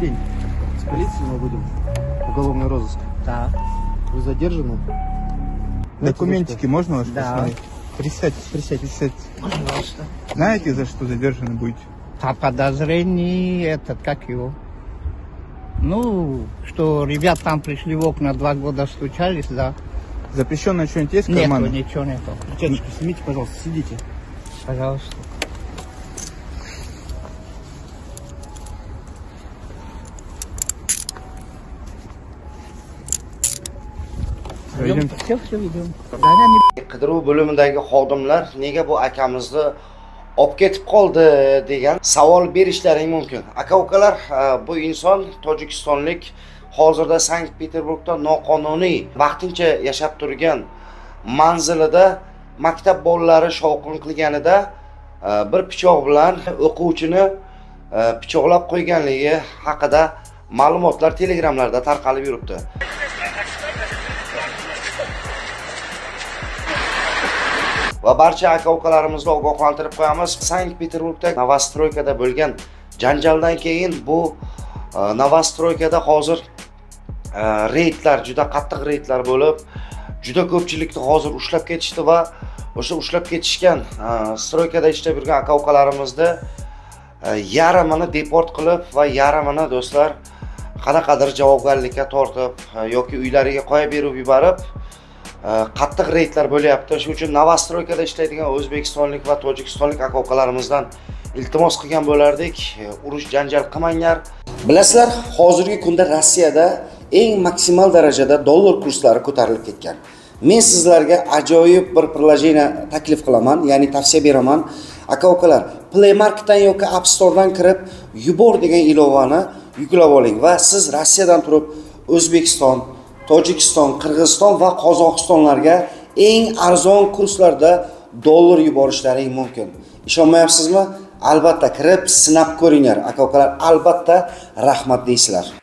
день. С полицией мы будем. Уголовный розыск. Да. Вы задержаны? Документики можно ваши Да. посмотреть? Присядьте, Присядьте. присядьте. Пожалуйста. Знаете, за что задержаны будете? По подозрению этот, как его? Ну, что ребят там пришли в окна, два года стучались, да. Запрещенное что-нибудь есть в Нету, кармане? ничего нету. Перчаточки снимите, пожалуйста, сидите. Пожалуйста. Qidiruv bo'limidagi xodimlar nega bu akamizni olib ketib qoldi degan savol berishlaring mumkin. Aka ukalar e, bu inson tojikistonlik hozirda sankt peterburgda noqonuniy vaqtincha yashab turgan manzilida maktab bolalari shovqin qilganida e, bir pichoq bilan o'quvchini e, pichoqlab qo'yganligi haqida ma'lumotlar telegramlarda tarqalib yuribdi va barcha aka ukalarimizni ogohlantirib qo'yamiz. Sankt peterburgda novostroykada bo'lgan janjaldan keyin bu e, novostroykada hozir e, reydlar juda qattiq reydlar bo'lib juda ko'pchilikni hozir ushlab ketishdi va o'sha ushlab ketishgan e, stroykada ishlab yurgan aka ukalarimizni e, yarmini deport qilib va yarmini do'stlar qanaqadir javobgarlikka tortib e, yoki uylariga qo'yib berib yuborib e, qattiq reydlar bo'lyapti. Shuning uchun novostroykada ishlaydigan o'zbekistonlik va tojikistonlik aka ukalarimizdan iltimos qilgan bo'lardik. E, urush janjal qilmanglar. Bilasizlar hozirgi kunda rossiyada eng maksimal darajada dollar kurslari ko'tarilib ketgan. Men sizlarga ajoyib bir приложение taklif qilaman ya'ni tavsiya beraman. Aka ukalar play marketdan yoki app storedan kirib yubor degan ilovani yuklab oling va siz rossiyadan turib o'zbekiston tojikiston qirg'iziston va qozog'istonlarga eng arzon kurslarda dollar yuborishlaring mumkin. Ishonmayapsizmi? Albatta kirib sinab ko'ringlar. Aka ukalar albatta rahmat deysizlar.